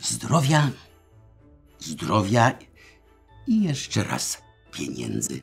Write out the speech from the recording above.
zdrowia, zdrowia i jeszcze raz pieniędzy.